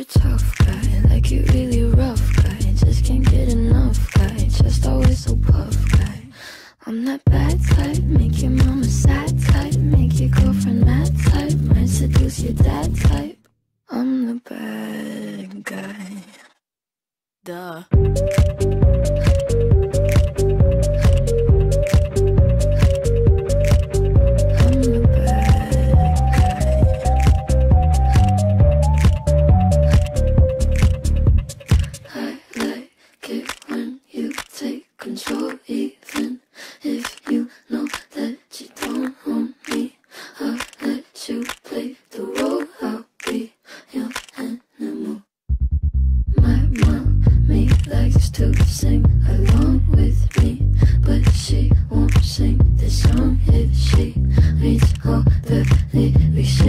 a tough guy, like you really rough guy. Just can't get enough guy, just always so puff guy. I'm that bad type, make your mama sad type, make your girlfriend mad type, might seduce your dad type.